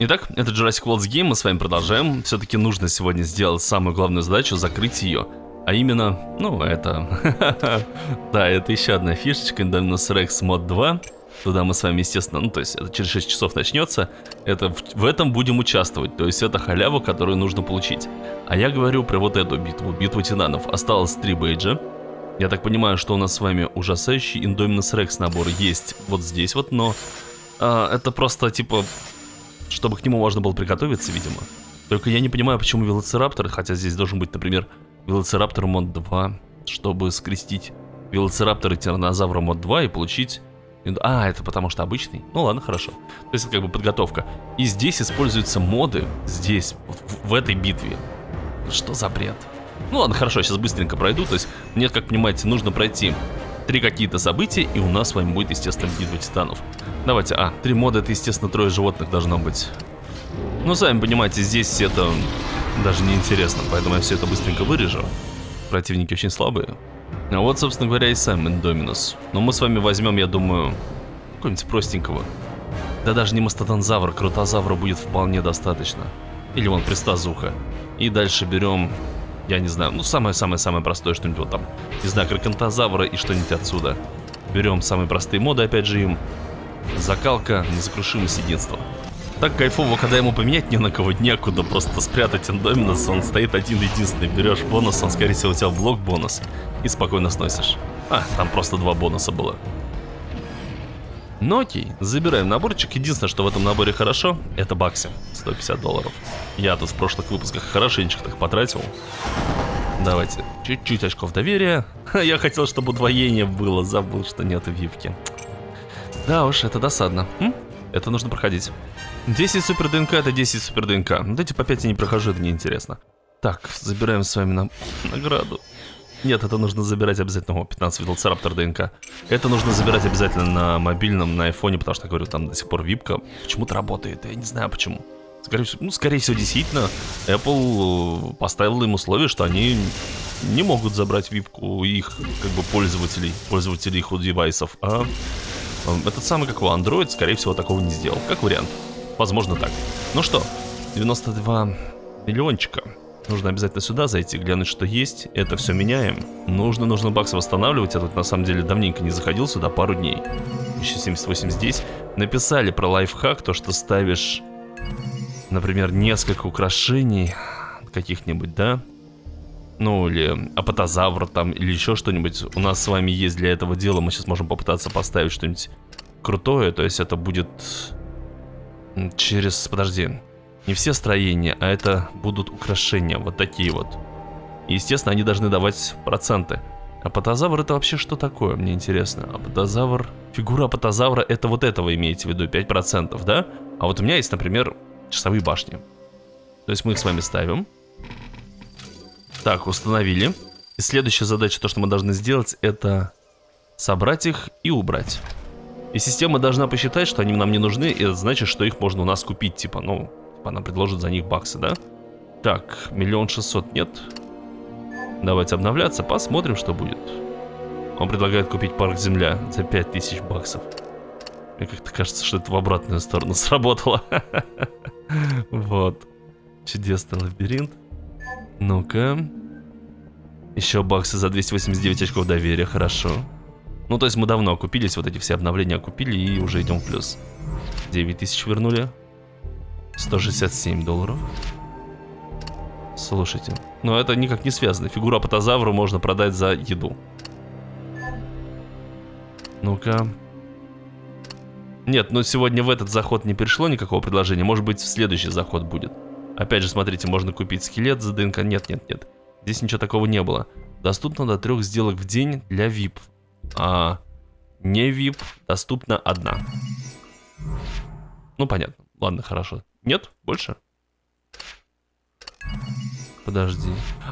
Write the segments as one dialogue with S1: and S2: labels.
S1: Итак, это Jurassic World Game, мы с вами продолжаем. Все-таки нужно сегодня сделать самую главную задачу, закрыть ее. А именно, ну, это... да, это еще одна фишечка, Indominus Rex Mod 2. Туда мы с вами, естественно, ну, то есть это через 6 часов начнется. Это в, в этом будем участвовать, то есть это халява, которую нужно получить. А я говорю про вот эту битву, битву титанов. Осталось 3 бейджа. Я так понимаю, что у нас с вами ужасающий Indominus Rex набор есть вот здесь вот, но... А, это просто, типа, чтобы к нему можно было приготовиться, видимо. Только я не понимаю, почему Велоцираптор, хотя здесь должен быть, например, Велоцираптор мод 2, чтобы скрестить Велоцираптор и Тиранозавра мод 2 и получить... А, это потому что обычный? Ну ладно, хорошо. То есть это как бы подготовка. И здесь используются моды, здесь, в, в этой битве. Что за бред? Ну ладно, хорошо, сейчас быстренько пройду. То есть мне, как понимаете, нужно пройти три какие-то события, и у нас с вами будет, естественно, битва титанов. Давайте, а, три мода, это, естественно, трое животных должно быть. Ну, сами понимаете, здесь это даже не интересно, поэтому я все это быстренько вырежу. Противники очень слабые. А вот, собственно говоря, и сам Индоминус. Но мы с вами возьмем, я думаю, какого-нибудь простенького. Да даже не мастодонзавр, крутозавра будет вполне достаточно. Или вон пристазуха. И дальше берем, я не знаю, ну самое-самое-самое простое что-нибудь вот там. Не знаю, кракантозавра и что-нибудь отсюда. Берем самые простые моды, опять же им. Закалка, незакрушимость единства. Так кайфово, когда ему поменять не на кого, некуда просто спрятать эндоминус, он стоит один-единственный, берешь бонус, он скорее всего у тебя блок бонус, и спокойно сносишь. А, там просто два бонуса было. Ну окей, забираем наборчик. Единственное, что в этом наборе хорошо, это баксы. 150 долларов. Я тут в прошлых выпусках хорошенечко так потратил. Давайте, чуть-чуть очков доверия. Я хотел, чтобы удвоение было, забыл, что нет випки. Да уж, это досадно. М? Это нужно проходить. 10 супер ДНК это 10 супер ДНК. Вот эти по 5 я не прохожу, это неинтересно. Так, забираем с вами на... награду. Нет, это нужно забирать обязательно. О, 15 Велоцираптор ДНК. Это нужно забирать обязательно на мобильном, на айфоне, потому что, говорю, там до сих пор випка почему-то работает. Я не знаю почему. Скорее всего, ну, скорее всего, действительно, Apple э, поставил им условие, что они не могут забрать випку их, как бы, пользователей, пользователей их девайсов, а этот самый, как у Android, скорее всего, такого не сделал. Как вариант. Возможно так. Ну что, 92 миллиончика. Нужно обязательно сюда зайти, глянуть, что есть. Это все меняем. Нужно, нужно баксы восстанавливать. Я тут на самом деле давненько не заходил сюда, пару дней. Еще 78 здесь. Написали про лайфхак, то, что ставишь, например, несколько украшений каких-нибудь, да? Ну или апатозавр там, или еще что-нибудь. У нас с вами есть для этого дела, мы сейчас можем попытаться поставить что-нибудь крутое, то есть это будет через, подожди, не все строения, а это будут украшения, вот такие вот. И, естественно, они должны давать проценты. Апатозавр это вообще что такое, мне интересно. Апатозавр, фигура апатозавра это вот этого имеете в виду, 5%, да? А вот у меня есть, например, часовые башни. То есть мы их с вами ставим. Так, установили. И следующая задача, то, что мы должны сделать, это собрать их и убрать. И система должна посчитать, что они нам не нужны, и это значит, что их можно у нас купить, типа, ну, типа она предложит за них баксы, да? Так, миллион шестьсот нет. Давайте обновляться, посмотрим, что будет. Он предлагает купить парк Земля за 5000 баксов. Мне как-то кажется, что это в обратную сторону сработало. Вот. Чудесный лабиринт. Ну-ка. Еще баксы за 289 очков доверия, хорошо. Ну, то есть мы давно окупились, вот эти все обновления окупили и уже идем в плюс. 9000 вернули. 167 долларов. Слушайте, ну, это никак не связано. Фигуру апатозавра можно продать за еду. Ну-ка. Нет, но сегодня в этот заход не пришло никакого предложения. Может быть, в следующий заход будет. Опять же, смотрите, можно купить скелет за ДНК. Нет, нет, нет. Здесь ничего такого не было. Доступно до трех сделок в день для VIP. А не VIP доступна одна. Ну, понятно. Ладно, хорошо. Нет? Больше? Подожди.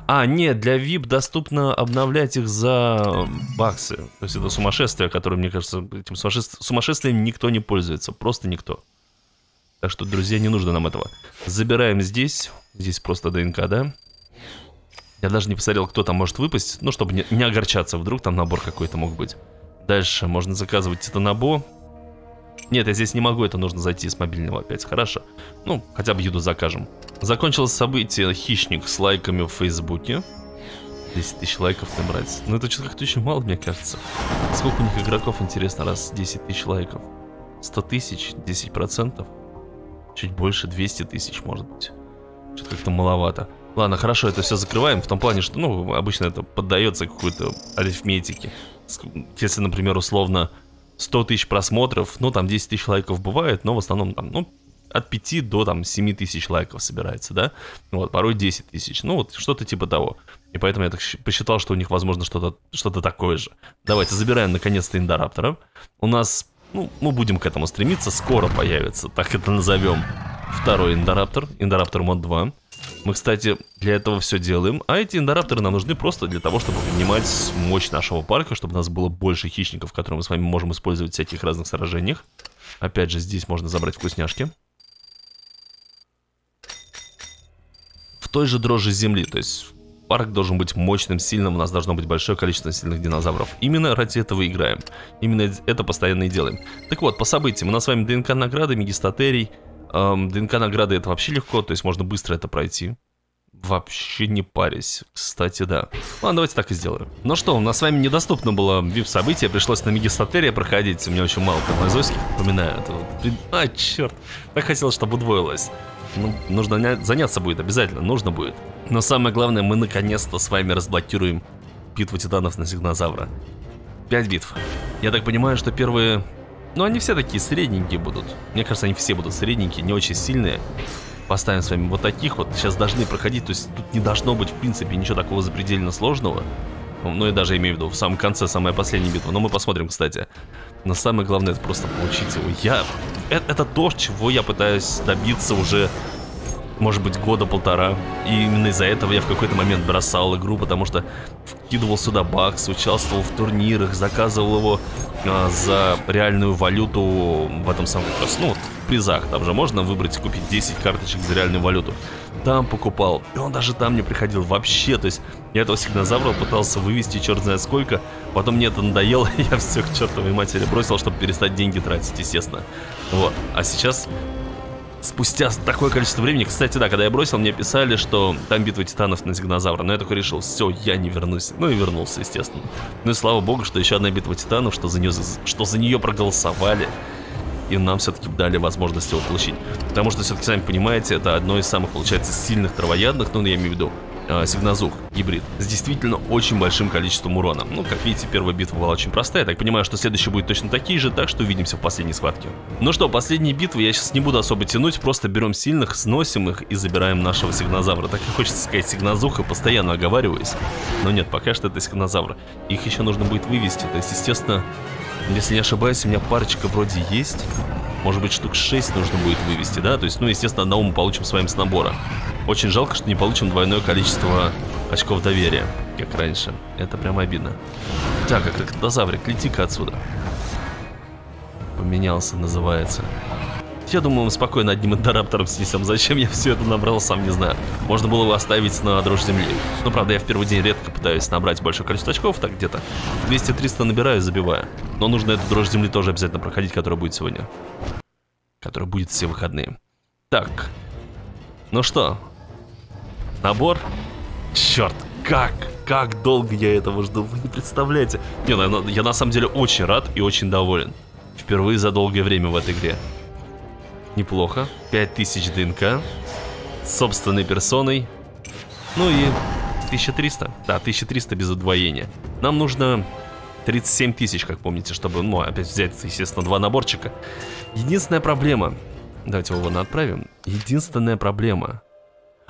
S1: А, нет, для VIP доступно обновлять их за баксы. То есть это сумасшествие, которое, мне кажется, этим сумасшествием никто не пользуется. Просто никто. Так что, друзья, не нужно нам этого. Забираем здесь. Здесь просто ДНК, да? Я даже не посмотрел, кто там может выпасть. Ну, чтобы не, не огорчаться. Вдруг там набор какой-то мог быть. Дальше можно заказывать титанабо. Нет, я здесь не могу, это нужно зайти с мобильного опять. Хорошо. Ну, хотя бы еду закажем. Закончилось событие «Хищник» с лайками в Фейсбуке. 10 тысяч лайков набрать. Ну, это что-то как-то очень мало, мне кажется. Сколько у них игроков, интересно, раз 10 тысяч лайков? 100 тысяч, 10%? Чуть больше, 200 тысяч, может быть. Что-то как-то маловато. Ладно, хорошо, это все закрываем в том плане, что, ну, обычно это поддается какой-то арифметике. Если, например, условно 100 тысяч просмотров, ну, там 10 тысяч лайков бывает, но в основном там, ну, от 5 до там 7 тысяч лайков собирается, да? Вот, порой 10 тысяч, ну, вот что-то типа того. И поэтому я так посчитал, что у них, возможно, что-то что такое же. Давайте забираем, наконец-то, Индораптора. У нас, ну, мы будем к этому стремиться, скоро появится, так это назовем, второй Индораптор, Индораптор мод 2. Мы, кстати, для этого все делаем. А эти индорапторы нам нужны просто для того, чтобы поднимать мощь нашего парка, чтобы у нас было больше хищников, которые мы с вами можем использовать в всяких разных сражениях. Опять же, здесь можно забрать вкусняшки. В той же дрожжи земли, то есть парк должен быть мощным, сильным, у нас должно быть большое количество сильных динозавров. Именно ради этого играем. Именно это постоянно и делаем. Так вот, по событиям, у нас с вами ДНК награды, Мегистатерий, Эм, ДНК награды это вообще легко, то есть можно быстро это пройти. Вообще не парясь. Кстати, да. Ладно, давайте так и сделаем. Ну что, у нас с вами недоступно было VIP-событие, пришлось на Мегистатерия проходить. У меня очень мало канализойских, напоминаю. Это... А, черт. Так хотелось, чтобы удвоилось. Ну, нужно заняться будет, обязательно, нужно будет. Но самое главное, мы наконец-то с вами разблокируем битву титанов на Сигнозавра. Пять битв. Я так понимаю, что первые но они все такие средненькие будут. Мне кажется, они все будут средненькие, не очень сильные. Поставим с вами вот таких вот. Сейчас должны проходить, то есть тут не должно быть, в принципе, ничего такого запредельно сложного. Ну, и даже имею в виду в самом конце, самая последняя битва. Но мы посмотрим, кстати. Но самое главное, это просто получить его. Я... Это, это то, чего я пытаюсь добиться уже может быть, года полтора. И именно из-за этого я в какой-то момент бросал игру, потому что вкидывал сюда бакс, участвовал в турнирах, заказывал его а, за реальную валюту в этом самом как раз, ну, вот, в призах. Там же можно выбрать и купить 10 карточек за реальную валюту. Там покупал, и он даже там не приходил вообще. То есть я этого сигнозавра пытался вывести черт знает сколько, потом мне это надоело, я все к чертовой матери бросил, чтобы перестать деньги тратить, естественно. Вот, а сейчас спустя такое количество времени, кстати, да, когда я бросил, мне писали, что там битва титанов на динозавра, но я такой решил, все, я не вернусь. Ну и вернулся, естественно. Ну и слава богу, что еще одна битва титанов, что за нее, что за нее проголосовали. И нам все-таки дали возможность его получить. Потому что, все-таки, сами понимаете, это одно из самых, получается, сильных травоядных, ну, я имею в виду, э, гибрид, с действительно очень большим количеством урона. Ну, как видите, первая битва была очень простая, так понимаю, что следующая будет точно такие же, так что увидимся в последней схватке. Ну что, последние битвы я сейчас не буду особо тянуть, просто берем сильных, сносим их и забираем нашего Сигнозавра. Так и хочется сказать Сигназуха, постоянно оговариваюсь. Но нет, пока что это Сигнозавр. Их еще нужно будет вывести, то есть, естественно, если не ошибаюсь, у меня парочка вроде есть. Может быть, штук 6 нужно будет вывести, да? То есть, ну, естественно, одного мы получим с вами с набора. Очень жалко, что не получим двойное количество очков доверия, как раньше. Это прям обидно. Так, а крокодозаврик, лети-ка отсюда. Поменялся, называется. Я думаю, мы спокойно одним интерраптором снесем. Зачем я все это набрал, сам не знаю. Можно было бы оставить на дрожь земли. Ну, правда, я в первый день редко пытаюсь набрать большое количество очков, так где-то 200-300 набираю, забиваю. Но нужно эту дрожь земли тоже обязательно проходить, которая будет сегодня. Которая будет все выходные. Так. Ну что? Набор? Черт, как? Как долго я этого жду, вы не представляете. Не, ну, я на самом деле очень рад и очень доволен. Впервые за долгое время в этой игре. Неплохо. 5000 ДНК. Собственной персоной. Ну и 1300. Да, 1300 без удвоения. Нам нужно 37 тысяч, как помните, чтобы, ну, опять взять, естественно, два наборчика. Единственная проблема... Давайте его вон отправим. Единственная проблема...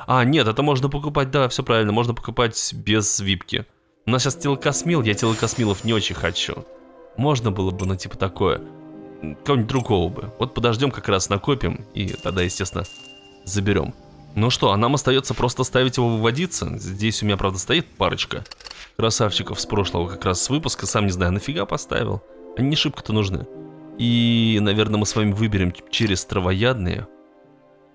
S1: А, нет, это можно покупать, да, все правильно, можно покупать без випки. У нас сейчас телокосмил, я телокосмилов не очень хочу. Можно было бы, ну, типа такое кого-нибудь другого бы. Вот подождем, как раз накопим, и тогда, естественно, заберем. Ну что, а нам остается просто ставить его выводиться. Здесь у меня, правда, стоит парочка красавчиков с прошлого как раз выпуска. Сам не знаю, нафига поставил. Они не шибко-то нужны. И, наверное, мы с вами выберем через травоядные.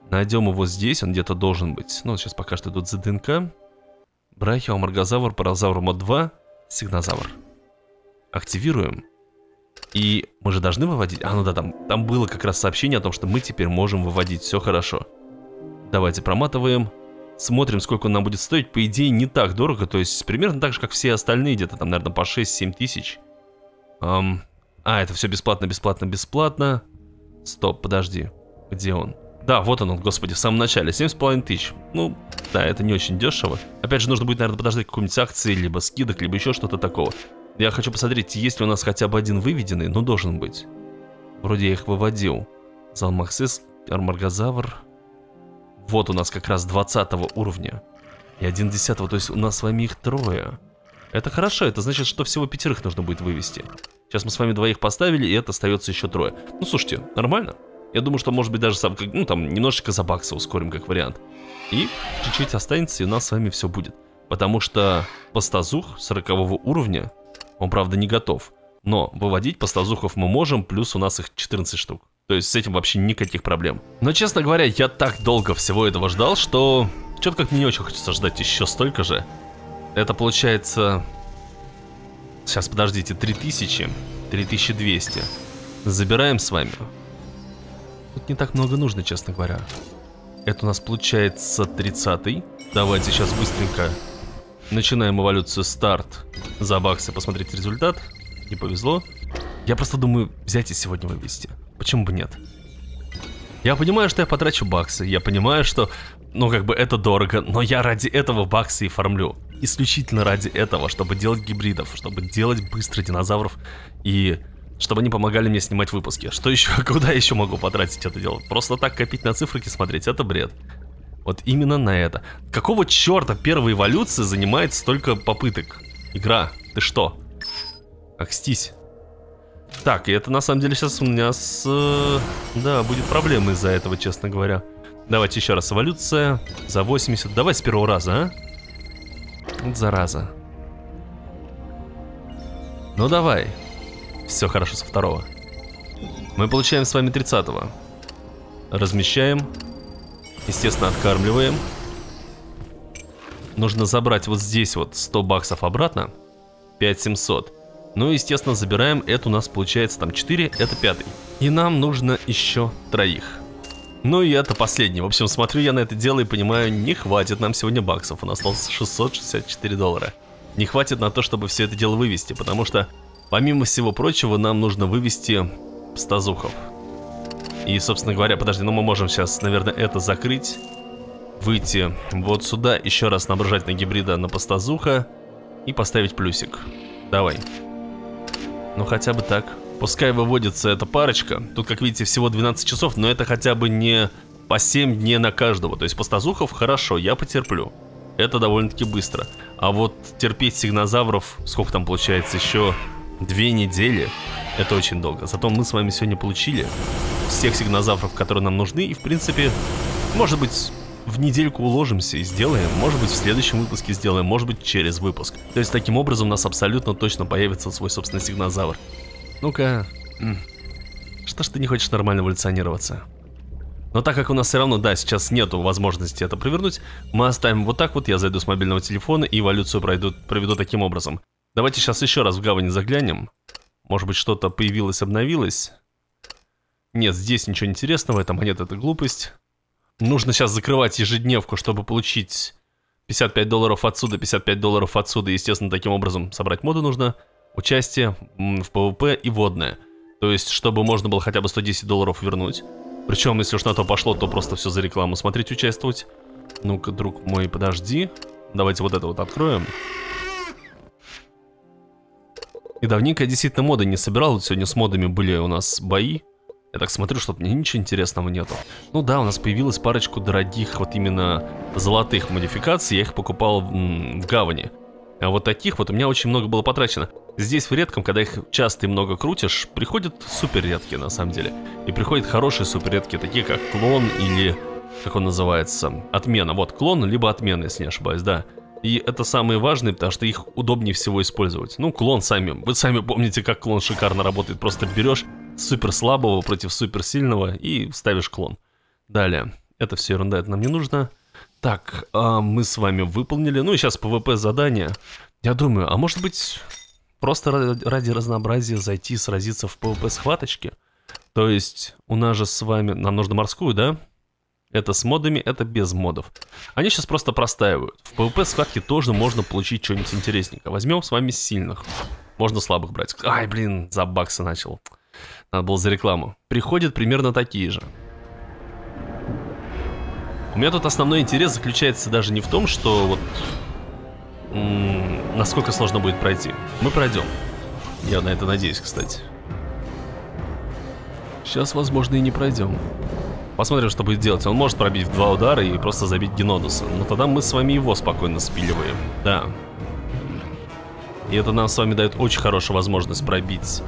S1: Найдем его здесь, он где-то должен быть. Ну, сейчас пока что тут за ДНК. Брахио, Маргозавр, Паразавр, Мод 2, Сигнозавр. Активируем. И мы же должны выводить... А, ну да, там, там было как раз сообщение о том, что мы теперь можем выводить. Все хорошо. Давайте проматываем. Смотрим, сколько он нам будет стоить. По идее, не так дорого. То есть, примерно так же, как все остальные. Где-то там, наверное, по 6-7 тысяч. Эм... А, это все бесплатно, бесплатно, бесплатно. Стоп, подожди. Где он? Да, вот он, господи, в самом начале. 7,5 тысяч. Ну, да, это не очень дешево. Опять же, нужно будет, наверное, подождать какой-нибудь акции, либо скидок, либо еще что-то такого. Я хочу посмотреть, есть ли у нас хотя бы один выведенный, но должен быть. Вроде я их выводил. Залмаксис, Армаргозавр. Вот у нас как раз 20 уровня. И один 10, то есть у нас с вами их трое. Это хорошо, это значит, что всего пятерых нужно будет вывести. Сейчас мы с вами двоих поставили, и это остается еще трое. Ну, слушайте, нормально. Я думаю, что может быть даже сам, ну там немножечко за бакса ускорим как вариант. И чуть-чуть останется, и у нас с вами все будет. Потому что пастазух 40 уровня, он правда не готов. Но выводить пастазухов мы можем, плюс у нас их 14 штук. То есть с этим вообще никаких проблем. Но, честно говоря, я так долго всего этого ждал, что что-то как мне не очень хочется ждать еще столько же. Это получается... Сейчас, подождите, 3000, 3200. Забираем с вами. Тут не так много нужно, честно говоря. Это у нас получается 30 -й. Давайте сейчас быстренько начинаем эволюцию старт. За баксы посмотреть результат. Не повезло. Я просто думаю взять и сегодня вывести. Почему бы нет? Я понимаю, что я потрачу баксы. Я понимаю, что, ну, как бы это дорого. Но я ради этого баксы и фармлю. Исключительно ради этого, чтобы делать гибридов, чтобы делать быстро динозавров и чтобы они помогали мне снимать выпуски. Что еще, куда еще могу потратить это дело? Просто так копить на цифры смотреть, это бред. Вот именно на это. Какого черта первая эволюция занимает столько попыток? Игра, ты что? Акстись. Так, и это на самом деле сейчас у меня с... Э, да, будет проблема из-за этого, честно говоря. Давайте еще раз эволюция. За 80. Давай с первого раза, а? Вот зараза. Ну давай все хорошо со второго. Мы получаем с вами 30-го. Размещаем. Естественно, откармливаем. Нужно забрать вот здесь вот 100 баксов обратно. 5700. Ну и, естественно, забираем. Это у нас получается там 4, это пятый. И нам нужно еще троих. Ну и это последний. В общем, смотрю я на это дело и понимаю, не хватит нам сегодня баксов. У нас осталось 664 доллара. Не хватит на то, чтобы все это дело вывести, потому что Помимо всего прочего, нам нужно вывести стазухов. И, собственно говоря, подожди, ну мы можем сейчас, наверное, это закрыть. Выйти вот сюда, еще раз набрать на гибрида на постазуха и поставить плюсик. Давай. Ну хотя бы так. Пускай выводится эта парочка. Тут, как видите, всего 12 часов, но это хотя бы не по 7 дней на каждого. То есть постазухов хорошо, я потерплю. Это довольно-таки быстро. А вот терпеть сигнозавров, сколько там получается, еще Две недели? Это очень долго. Зато мы с вами сегодня получили всех сигнозавров, которые нам нужны. И, в принципе, может быть, в недельку уложимся и сделаем. Может быть, в следующем выпуске сделаем. Может быть, через выпуск. То есть, таким образом, у нас абсолютно точно появится свой собственный сигнозавр. Ну-ка... Что ж ты не хочешь нормально эволюционироваться? Но так как у нас все равно, да, сейчас нету возможности это провернуть, мы оставим вот так вот, я зайду с мобильного телефона и эволюцию пройду, проведу таким образом. Давайте сейчас еще раз в гавань заглянем. Может быть, что-то появилось, обновилось. Нет, здесь ничего интересного, это монета, это глупость. Нужно сейчас закрывать ежедневку, чтобы получить 55 долларов отсюда, 55 долларов отсюда. Естественно, таким образом собрать моду нужно. Участие в ПВП и водное. То есть, чтобы можно было хотя бы 110 долларов вернуть. Причем, если уж на то пошло, то просто все за рекламу смотреть, участвовать. Ну-ка, друг мой, подожди. Давайте вот это вот откроем. И давненько я действительно моды не собирал, вот сегодня с модами были у нас бои. Я так смотрю, что мне ничего интересного нету. Ну да, у нас появилась парочку дорогих вот именно золотых модификаций, я их покупал в, в гавани. А вот таких вот у меня очень много было потрачено. Здесь в редком, когда их часто и много крутишь, приходят супер редкие на самом деле. И приходят хорошие супер редкие, такие как клон или, как он называется, отмена. Вот, клон либо отмена, если не ошибаюсь, да. И это самые важные, потому что их удобнее всего использовать. Ну, клон сами. Вы сами помните, как клон шикарно работает. Просто берешь супер слабого против супер сильного и ставишь клон. Далее. Это все ерунда, это нам не нужно. Так, а мы с вами выполнили. Ну и сейчас ПВП задание. Я думаю, а может быть... просто ради разнообразия зайти сразиться в PvP схваточке. То есть у нас же с вами, нам нужно морскую, да? Это с модами, это без модов. Они сейчас просто простаивают. В PvP схватке тоже можно получить что-нибудь интересненькое. Возьмем с вами сильных. Можно слабых брать. Ай, блин, за баксы начал. Надо было за рекламу. Приходят примерно такие же. У меня тут основной интерес заключается даже не в том, что вот... насколько сложно будет пройти. Мы пройдем. Я на это надеюсь, кстати. Сейчас, возможно, и не пройдем. Посмотрим, что будет делать. Он может пробить в два удара и просто забить Генодуса. Но тогда мы с вами его спокойно спиливаем. Да. И это нам с вами дает очень хорошую возможность пробить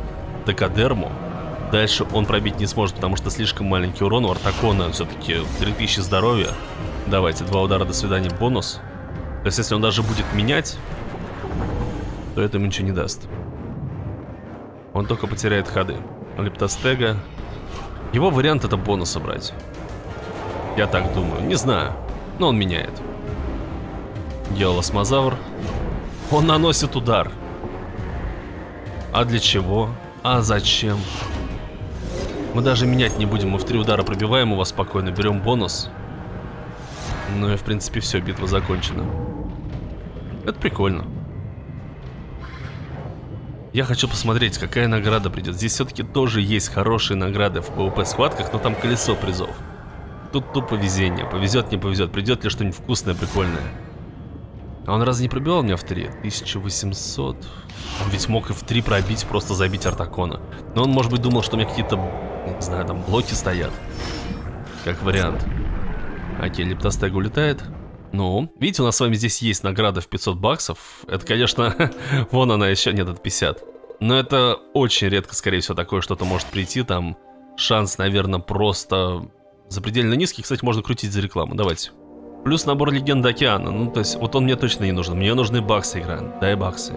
S1: Декадерму. Дальше он пробить не сможет, потому что слишком маленький урон. У Артакона все-таки 3000 здоровья. Давайте, два удара, до свидания, бонус. То есть, если он даже будет менять, то это ему ничего не даст. Он только потеряет ходы. Лептостега, его вариант это бонусы брать. Я так думаю. Не знаю. Но он меняет. Геолосмозавр. Он наносит удар. А для чего? А зачем? Мы даже менять не будем. Мы в три удара пробиваем его спокойно. Берем бонус. Ну и в принципе все, битва закончена. Это прикольно. Я хочу посмотреть, какая награда придет. Здесь все-таки тоже есть хорошие награды в PvP схватках, но там колесо призов. Тут тупо везение. Повезет, не повезет. Придет ли что-нибудь вкусное, прикольное. А он разве не пробивал меня в 3? 1800. Он ведь мог и в 3 пробить, просто забить Артакона. Но он, может быть, думал, что у меня какие-то, не знаю, там блоки стоят. Как вариант. Окей, Лептостег улетает. Ну, видите, у нас с вами здесь есть награда в 500 баксов. Это, конечно, вон она еще, нет, это 50. Но это очень редко, скорее всего, такое что-то может прийти. Там шанс, наверное, просто запредельно низкий. Кстати, можно крутить за рекламу. Давайте. Плюс набор Легенды Океана. Ну, то есть, вот он мне точно не нужен. Мне нужны баксы, игра. Дай баксы.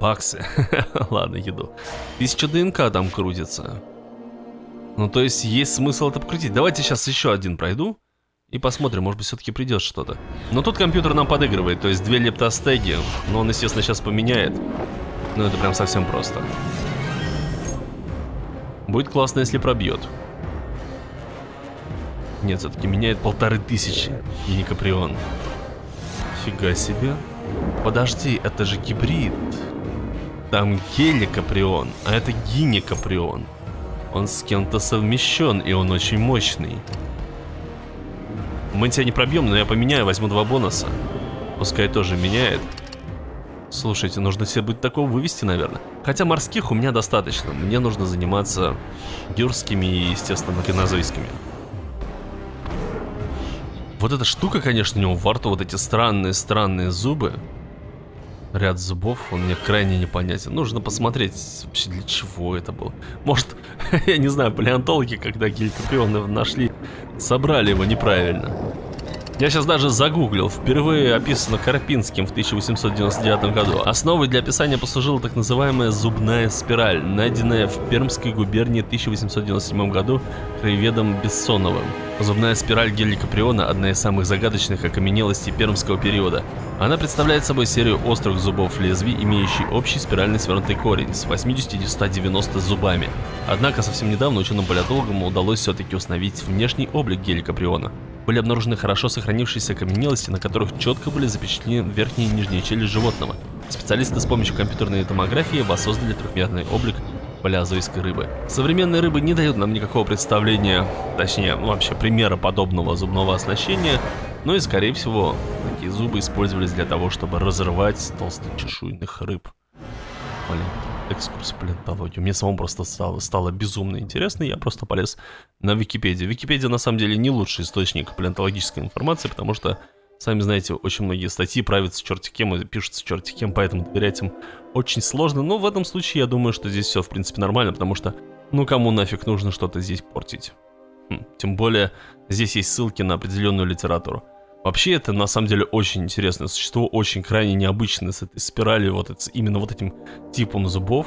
S1: Баксы. Ладно, еду. Тысяча ДНК там крутится. Ну, то есть, есть смысл это покрутить. Давайте сейчас еще один пройду. И посмотрим, может быть, все-таки придет что-то. Но тут компьютер нам подыгрывает, то есть две лептостеги. Но он, естественно, сейчас поменяет. Но это прям совсем просто. Будет классно, если пробьет. Нет, все-таки меняет полторы тысячи. И Каприон. Фига себе. Подожди, это же гибрид. Там Гели Каприон, а это Гини Каприон. Он с кем-то совмещен, и он очень мощный. Мы тебя не пробьем, но я поменяю, возьму два бонуса. Пускай тоже меняет. Слушайте, нужно себе быть такого вывести, наверное. Хотя морских у меня достаточно. Мне нужно заниматься гюрскими и, естественно, кинозойскими. Вот эта штука, конечно, у него во рту, вот эти странные-странные зубы. Ряд зубов, он мне крайне непонятен. Нужно посмотреть вообще для чего это было. Может, я не знаю, палеонтологи, когда геликоприоны нашли, собрали его неправильно. Я сейчас даже загуглил. Впервые описано Карпинским в 1899 году. Основой для описания послужила так называемая зубная спираль, найденная в Пермской губернии в 1897 году краеведом Бессоновым. Зубная спираль геликоприона – одна из самых загадочных окаменелостей пермского периода. Она представляет собой серию острых зубов лезвий, имеющий общий спиральный свернутый корень с 80-190 зубами. Однако совсем недавно ученым палеонтологам удалось все-таки установить внешний облик геликоприона были обнаружены хорошо сохранившиеся окаменелости, на которых четко были запечатлены верхние и нижние челюсть животного. Специалисты с помощью компьютерной томографии воссоздали трехмерный облик палеозойской рыбы. Современные рыбы не дают нам никакого представления, точнее, вообще примера подобного зубного оснащения, но и, скорее всего, такие зубы использовались для того, чтобы разрывать толсточешуйных рыб. Блин экскурс палеонтологию. Мне самому просто стало, стало безумно интересно, я просто полез на Википедию. Википедия на самом деле не лучший источник палеонтологической информации, потому что, сами знаете, очень многие статьи правятся черти кем и пишутся черти кем, поэтому доверять им очень сложно. Но в этом случае я думаю, что здесь все в принципе нормально, потому что ну кому нафиг нужно что-то здесь портить. Хм, тем более здесь есть ссылки на определенную литературу. Вообще это на самом деле очень интересное существо, очень крайне необычное с этой спиралью, вот это, именно вот этим типом зубов.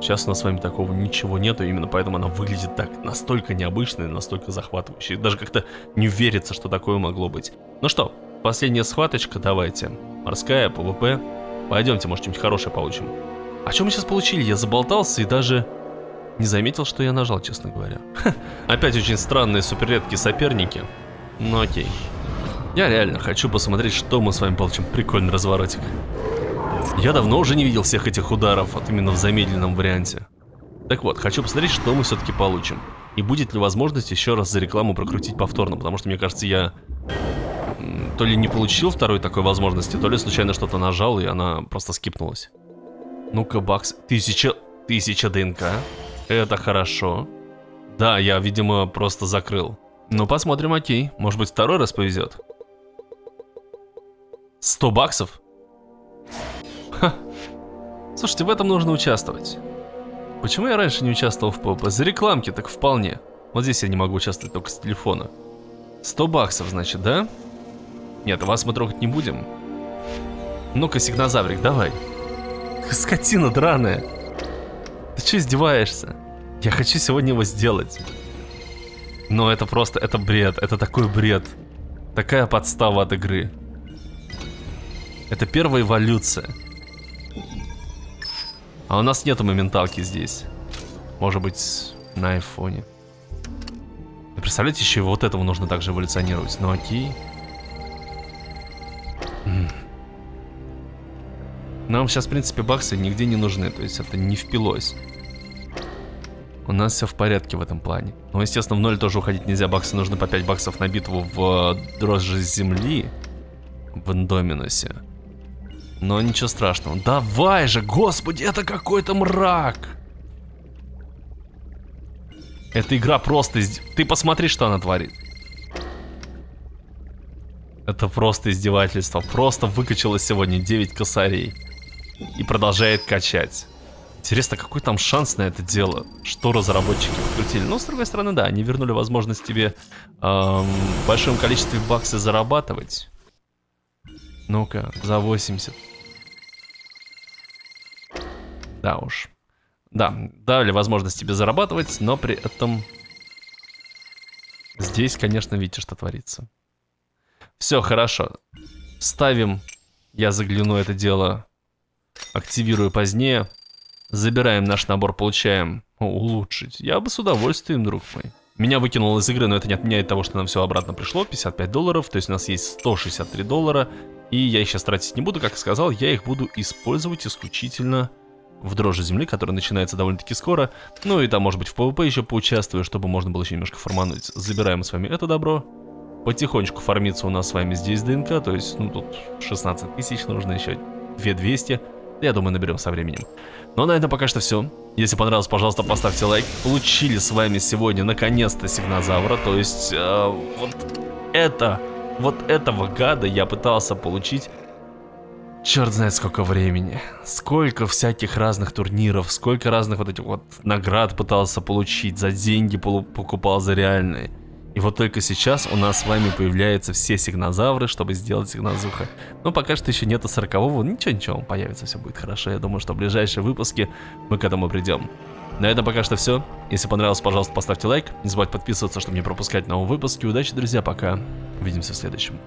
S1: Сейчас у нас с вами такого ничего нету, именно поэтому она выглядит так настолько необычной, настолько захватывающей. Даже как-то не верится, что такое могло быть. Ну что, последняя схваточка, давайте. Морская, ПВП. Пойдемте, может, что-нибудь хорошее получим. А что мы сейчас получили? Я заболтался и даже не заметил, что я нажал, честно говоря. Опять очень странные, супер редкие соперники. Ну окей. Я реально хочу посмотреть, что мы с вами получим. Прикольный разворотик. Я давно уже не видел всех этих ударов, вот именно в замедленном варианте. Так вот, хочу посмотреть, что мы все-таки получим. И будет ли возможность еще раз за рекламу прокрутить повторно, потому что, мне кажется, я то ли не получил второй такой возможности, то ли случайно что-то нажал, и она просто скипнулась. Ну-ка, бакс. Тысяча... Тысяча ДНК. Это хорошо. Да, я, видимо, просто закрыл. Ну, посмотрим, окей. Может быть, второй раз повезет. 100 баксов? Ха. Слушайте, в этом нужно участвовать. Почему я раньше не участвовал в ПВП? За рекламки так вполне. Вот здесь я не могу участвовать только с телефона. 100 баксов, значит, да? Нет, вас мы трогать не будем. Ну-ка, сигнозаврик, давай. Скотина драная. Ты что издеваешься? Я хочу сегодня его сделать. Но это просто, это бред, это такой бред. Такая подстава от игры. Это первая эволюция. А у нас нету моменталки здесь. Может быть, на айфоне. Представляете, еще вот этого нужно также эволюционировать. Ну окей. Нам сейчас, в принципе, баксы нигде не нужны. То есть это не впилось. У нас все в порядке в этом плане. Но, естественно, в ноль тоже уходить нельзя. Баксы нужно по 5 баксов на битву в э, дрожжи земли. В Индоминусе. Но ничего страшного. Давай же, господи, это какой-то мрак. Эта игра просто... Ты посмотри, что она творит. Это просто издевательство. Просто выкачало сегодня 9 косарей. И продолжает качать. Интересно, какой там шанс на это дело? Что разработчики подкрутили? Ну, с другой стороны, да, они вернули возможность тебе эм, в большом количестве баксов зарабатывать. Ну-ка, за 80. Да уж. Да, дали возможность тебе зарабатывать, но при этом... Здесь, конечно, видите, что творится. Все, хорошо. Ставим. Я загляну это дело. Активирую позднее. Забираем наш набор, получаем. О, улучшить. Я бы с удовольствием, друг мой. Меня выкинуло из игры, но это не отменяет того, что нам все обратно пришло. 55 долларов, то есть у нас есть 163 доллара. И я их сейчас тратить не буду, как сказал, я их буду использовать исключительно в дрожжи земли, которая начинается довольно-таки скоро. Ну и там, может быть, в PvP еще поучаствую, чтобы можно было еще немножко формануть. Забираем с вами это добро. Потихонечку фармится у нас с вами здесь ДНК, то есть, ну, тут 16 тысяч, нужно еще 2200. Я думаю, наберем со временем. Ну, а на этом пока что все. Если понравилось, пожалуйста, поставьте лайк. Получили с вами сегодня, наконец-то, сигнозавра. То есть, э, вот это, вот этого гада я пытался получить Черт знает сколько времени. Сколько всяких разных турниров, сколько разных вот этих вот наград пытался получить, за деньги покупал за реальные. И вот только сейчас у нас с вами появляются все сигнозавры, чтобы сделать сигнозуха. Но пока что еще нету сорокового, ничего-ничего, он появится, все будет хорошо. Я думаю, что в ближайшие выпуски мы к этому придем. На этом пока что все. Если понравилось, пожалуйста, поставьте лайк. Не забывайте подписываться, чтобы не пропускать новые выпуски. Удачи, друзья, пока. Увидимся в следующем.